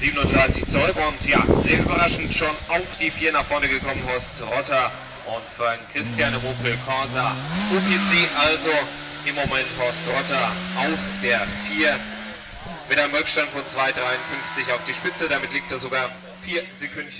37 Zoll und ja, sehr überraschend schon auf die 4 nach vorne gekommen, Horst Rotter und für Christian Ruppel Corsa. UPC also im Moment Horst Rotter auf der 4 mit einem Rückstand von 2,53 auf die Spitze, damit liegt er sogar 4 Sekunden.